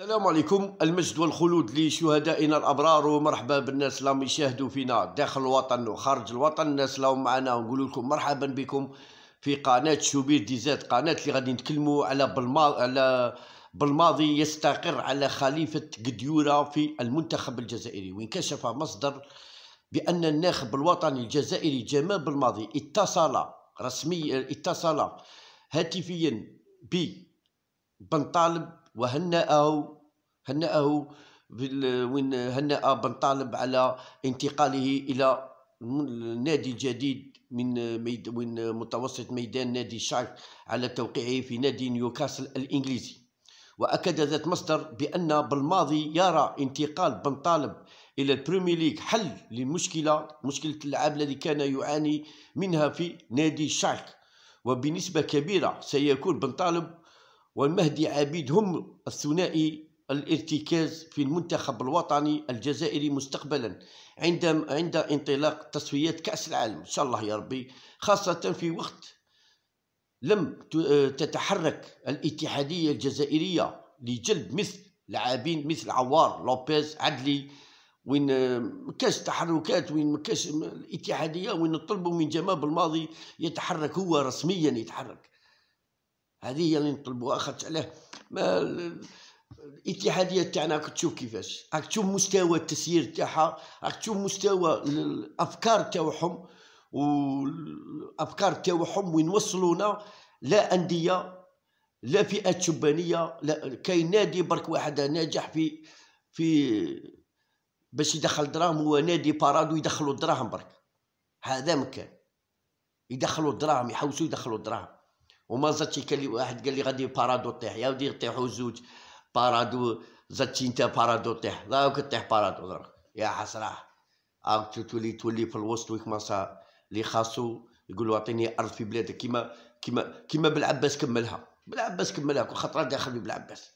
السلام عليكم. المجد والخلود لشهدائنا الأبرار ومرحبا بالناس اللي يشاهدوا فينا داخل الوطن وخارج الوطن. الناس اللي معنا نقول لكم مرحبا بكم في قناة شوبير ديزات قناة اللي غادي نتكلموا على بالماضي على بالماضي يستقر على خليفة قديورة في المنتخب الجزائري. وانكشف مصدر بأن الناخب الوطني الجزائري جمال بالماضي اتصل رسميا اتصل هاتفيا ب بن طالب وهنأه هنأه وين هنأ بن طالب على انتقاله إلى النادي الجديد من ميد من متوسط ميدان نادي الشعب على توقيعه في نادي نيوكاسل الإنجليزي. وأكد ذات مصدر بأن بالماضي يرى انتقال بن طالب إلى البريمير ليج حل للمشكلة مشكلة اللاعب الذي كان يعاني منها في نادي الشعب وبنسبة كبيرة سيكون بن طالب والمهدي عبيد هم الثنائي الارتكاز في المنتخب الوطني الجزائري مستقبلا عند عند انطلاق تصفيات كأس العالم. إن شاء الله يا ربي. خاصة في وقت لم تتحرك الاتحادية الجزائرية لجلب مثل لاعبين مثل عوار لوبيز عدلي وين كاش تحركات وين كاش الاتحادية وين طلبوا من جمال بالماضي يتحرك هو رسميا يتحرك. هذه هي اللي نطلبوها خاطر علاه الاتحادية تاعنا راك تشوف كيفاش. راك تشوف مستوى التسيير تاعها راك تشوف مستوى الأفكار تاعهم والأفكار تاعهم وين وصلونا. لا أندية لا فئات شبانية لا كاين نادي برك واحد ناجح في في باش يدخل دراهم هو نادي بارادو يدخلوا الدراهم برك. هذا مكان. يدخلوا الدراهم يحوسوا يدخلوا الدراهم وما زادش كان لي واحد قال لي غادي بارادو طيح. يا ودي طيحوا زوج بارادو زادتي انت بارادو طيح. ضاوك طيح بارادو درك. يا حسره عاود تولي تولي في الوسط ويكماسا اللي خاصو يقولوا اعطيني أرض في بلادك. كيما كيما كيما بالعباس كملها. بالعباس كملها. كل خطره داخل بالعباس.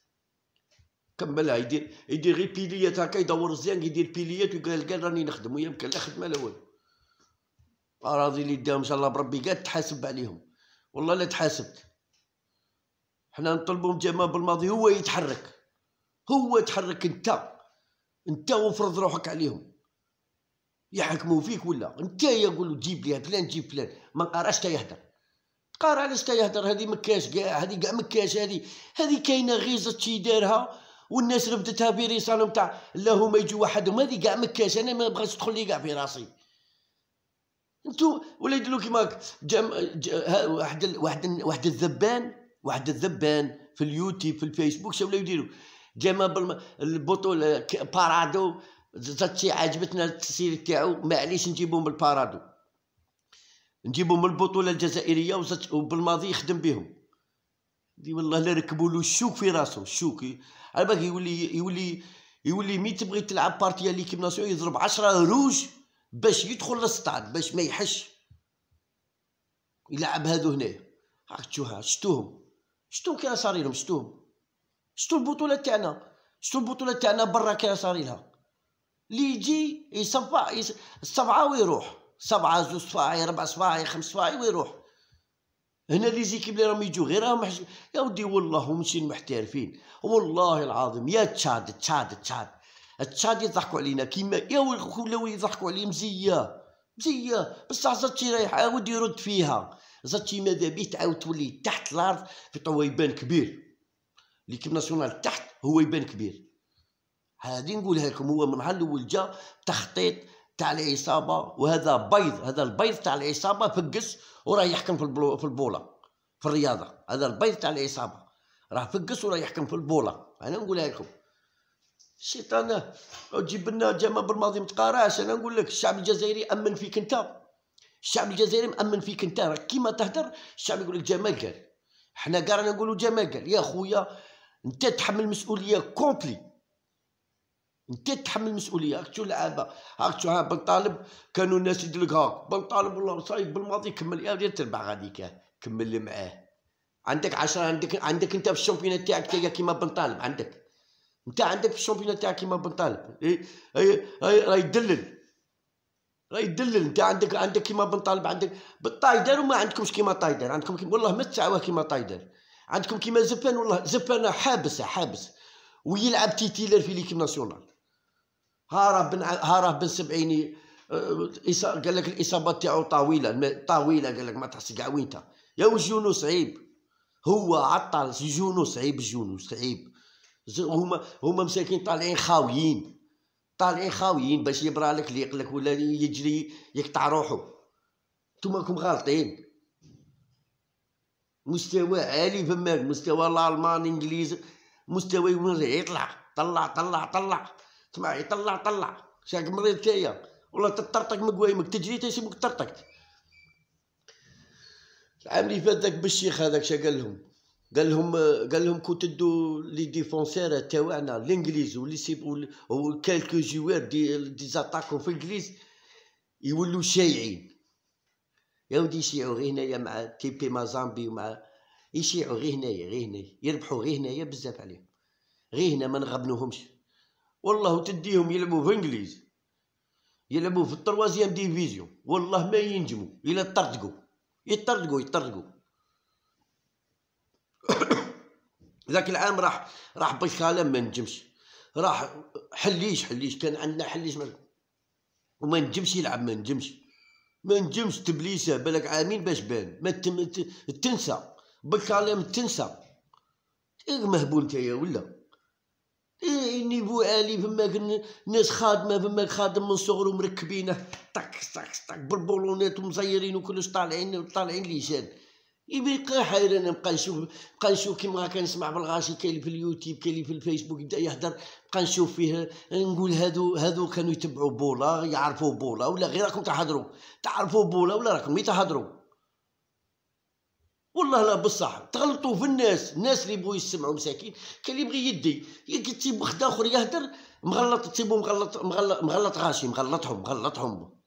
كملها. يدير يدير غير بيليات هكا يدور الزين يدير بيليات ويقول قال راني نخدم ويمكن لا خدمة لا والو. أراضي اللي داهم إن شاء الله بربي قاعد تحاسب عليهم. والله لا تحاسبت حنا نطلبوا من جمال بالماضي هو يتحرك. هو يتحرك أنت. أنت وفرض روحك عليهم. يحكموا فيك ولا؟ أنت يقولوا جيب لي فلان جيب فلان. ما قراش تا يهدر. قارا علاش تا يهدر؟ هذه مكاش كاع هذه كاع مكاش هذه هذه كاينة غيزة شي دارها والناس رفدتها برسالهم تاع لا هما يجوا وحدهم. هذه كاع مكاش أنا ما بغيتش تدخل لي كاع في راسي. انتو ولا يديروا كيما جام واحد واحد واحد الذبان واحد الذبان في اليوتيوب في الفيسبوك شو ولاو يديروا جاما البطوله بارادو زادتي عجبتنا التسيير تاعو معليش نجيبهم بالبارادو. نجيبهم من البطولة الجزائرية وزات وبالماضي يخدم بهم. دي والله لا ركبوا له الشوك في راسه الشوك. على بالك يولي يولي يولي مي تبغي تلعب بارتيا ليكيب ناسيون يضرب عشرة روج باش يدخل للسطاد باش ما يحش. يلعب هادو هنايا راك تشوفها شتوهم شتو كي صاري لهم شتوهم شتو البطولة تاعنا؟ شتو البطولة تاعنا برا كي صاري لها؟ اللي يجي يصفع السبعة ويروح. سبعة زوج صفاعي ربع صفاعي خمس صفاعي ويروح. هنا لي زيكيب اللي راهم يجوا غير راهم. يا ودي والله ماشي محترفين. والله العظيم يا تشاد تشاد تشاد. تشاد يضحكوا علينا. كيما يا ولاو يضحكوا عليه مزيه مزيه بصح زادتي رايح عاود يرد فيها. زادتي ماذا بيه؟ تعاود تولي تحت الأرض في هو يبان كبير. ليكيب ناسيونال تحت هو يبان كبير. هذه نقولها لكم هو من نهار الأول جا تخطيط تاع العصابة وهذا بيض هذا البيض تاع العصابة فقس وراه يحكم في في البولة في الرياضة. هذا البيض تاع العصابة. راه فقس وراه يحكم في البولة. أنا نقولها لكم. الشيطان تجيب لنا جمال بالماضي متقاراش أنا نقول لك الشعب الجزائري أمن فيك أنت. الشعب الجزائري مأمن فيك أنت. راك كيما تهدر الشعب يقول لك جمال قال. حنا كاع رانا نقولوا جمال قال. يا خويا أنت تحمل مسؤولية كومبلي. أنت تحمل مسؤولية. راك تشوف لعابة. راك تشوف بن طالب كانوا الناس يدير لك هاك بن طالب والله صايب بالماضي كمل. يا ريت تربح غاديك كمل اللي معاه. عندك عشرة عندك عندك أنت في الشامبيونات تاعك كيما بن طالب عندك. انت عندك في الشامبيون تاعك كيما بن طالب راه يدلل. راه يدلل. انت عندك عندك كيما بن طالب عندك بالطايدر وما عندكمش كيما طايدر. عندكم كيما والله ما تسعوا كيما طايدر. عندكم كيما زبان والله زبان حابس حابس. ويلعب titulaire في l'équipe nationale. ها راه بن ها راه بن سبعيني آه، قال لك الإصابات تاعو طويلة طويلة قال لك ما تحس كاع وين يا و genou صعيب هو عطل genou صعيب genou صعيب هما هما مساكين طالعين خاويين. طالعين خاويين باش يبرى لك ليق لك ولا يجري يقطع روحو. نتوما راكم غالطين. مستوى عالي فماك مستوى الالمان الانجليز مستوى وين يطلع طلع طلع طلع. تسمع يطلع طلع. شاك مريض كايا ولا تطرطق مقوايمك تجري تيسيبك طرطقت العام اللي فات داك بالشيخ هذاك شا قال لهم قال لهم قال لهم كنت تدو لي ديفونسير تاعنا الإنجليز ولي سيب و كالكو جوار دي دي زاتاكو في الانجليز يولوا شايعين. يا ودي يشيعوا غير هنايا مع TP Mazembe ومع يشيعوا غير هنايا غير هنايا يربحوا غير هنايا بزاف عليهم. غير هنا ما نغبنوهمش. والله تديهم يلعبوا في إنجليز. يلعبوا في ال troisième division. والله ما ينجموا إلا طردقوا يطردقوا يطردقوا ذاك العام راح راح بالخالة ما نجمش. راح حليش حليش. كان عندنا حليش وما نجمش يلعب ما نجمش. ما نجمش تبليسة بالك عامين باش بان. ما تنسى. بالكلام تنسى. إيه مهبول نتايا ولا؟ إيه نيفو عالي فماك ناس خادمة فماك خادم من صغرو مركبينه. طق طق طق. بالبولونات ومزيرين وكلش طالعين طالعين ليشان. يبقى حير أنا نبقى نشوف نبقى نشوف كيما كنسمع بالغاشي كاين في اليوتيوب كاين في الفيسبوك يبدأ يهدر نبقى نشوف فيه نقول هادو هادو كانوا يتبعوا بولا يعرفوا بولا ولا غير راكم تهضروا تعرفوا بولا ولا راكم؟ يتهضروا والله لا بصح تغلطوا في الناس الناس اللي يبغوا يسمعوا مساكين كاين اللي يبغي يدي تجيب واحد آخر يهدر مغلط تسيبو مغلط مغلط, مغلط غاشي مغلطهم مغلطهم.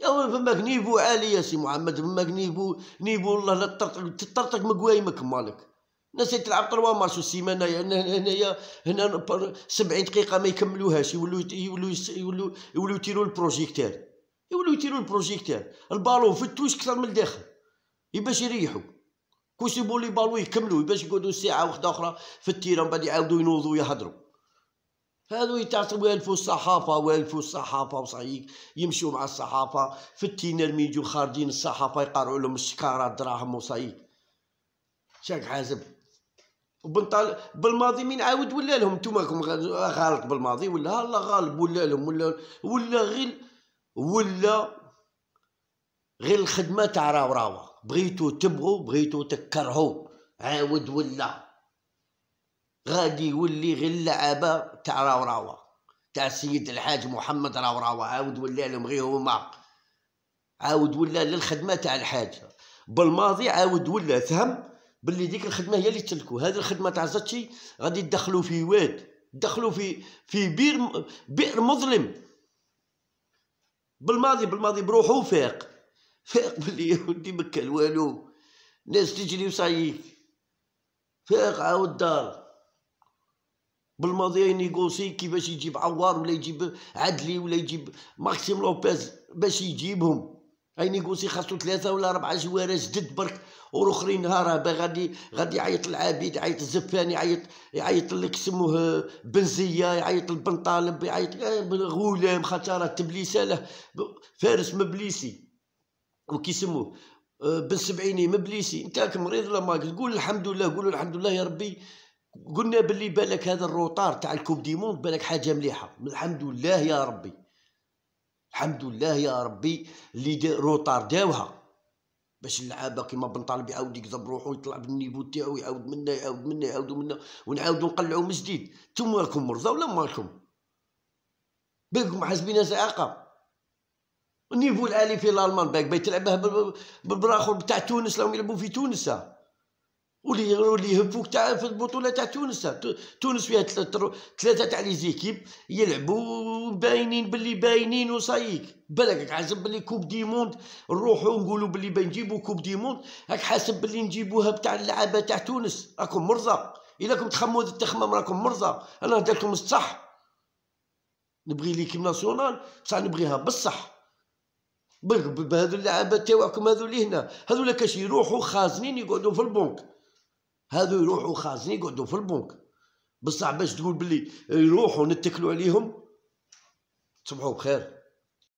يا فماك niveau عالي يا سي محمد فماك niveau niveau والله لا تطرطق تطرطق مقوايمك مالك. الناس تلعب طروا ماتش السيمانه هنا هنايا هنا 70 دقيقة ما يكملوهاش يولوا يولوا يولوا يولوا يطيروا البروجيكتير. يولوا يطيروا البروجيكتير. البالون في التوش أكثر من الداخل. باش يريحوا. كوش يبوا لي بالو يكملوا باش يقعدوا ساعة واحدة أخرى في التيران بعد يعاودوا ينوضوا يهضروا هذو يتعصبوا والفوا الصحافة والفوا الصحافة وصحيح يمشوا مع الصحافة. في التينر يجوا خارجين الصحافة يقرعوا لهم الشكارات دراهم وصحيح. شاك حاسب. وبنطال بالماضي مين عاود ولا لهم؟ نتوما غالط بالماضي ولا؟ الله غالب ولا لهم ولا ولا غير ولا غير الخدمة تاع راو بغيتو تبغوا بغيتو تكرهوا عاود ولا. غادي يولي غير اللعابة تاع راوراوا تاع السيد الحاج محمد راوراوا عاود ولا لهم غير هما. عاود ولا للخدمه تاع الحاج. بالماضي عاود ولا فهم باللي ديك الخدمة هي اللي تسلكوا هذه الخدمة تاع زاتشي غادي يدخلوا في واد دخلوا في في بير بئر مظلم. بالماضي بالماضي بروحو فاق. فاق باللي ودي مكل والو. ناس تجري وصايك فاق عاود دار. بالماضي نيغوسي كيفاش يجيب عوار ولا يجيب عدلي ولا يجيب ماكسيم لوبيز باش يجيبهم. أي نيغوسي خاصو ثلاثة ولا أربعة جوارة جدد برك والاخرين هربا غادي غادي يعيط العبيد يعيط الزفان يعيط يعيط اللي كسموه بنزية يعيط البن طالب يعيط غولام خاطر تبليسة له. فارس مبليسي. وكيسموه آه، سبعيني مبليسي. انت مريض ولا ما تقول الحمد لله قولوا الحمد لله يا ربي. قلنا باللي بالك هذا الروطار تاع الكوب دي موند بالك حاجة مليحة. الحمد لله يا ربي. الحمد لله يا ربي اللي دا روطار داوها. باش اللعابه كيما بن طالب يعاود يكذب روحو يطلع بالنيفو تاعو يعاود منا يعاود منا يعاود منا ونعاودو نقلعو من جديد. نتوما راكم مرضى ولا مالكم بالكم حاسبين زعاقه النيفو العالي في الألمان باك باي تلعبها بالبراخور تاع تونس راهم يلعبوا في تونس. واللي يهبوك تاع في البطولة تاع تونس. تونس فيها ثلاثة تاع لي زيكيب يلعبوا باينين باللي باينين وصايك بالك حاسب باللي كوب دي موند نروحوا نقولوا باللي بنجيبوا coupe du monde راك حاسب باللي نجيبوها بتاع اللعابة تاع تونس. راكم مرضى إلا كنت تخمموا التخمام راكم مرضى أنا لكم الصح. نبغي l'équipe nationale بصح نبغيها بالصح. بهذو اللعابة تاعكم هذو اللي هنا هذو كاش يروحوا خازنين يقعدوا في البنك. هذو يروحوا خازنين يقعدوا في البنك. بصح باش تقول بلي يروحوا نتكلوا عليهم؟ تصبحوا بخير.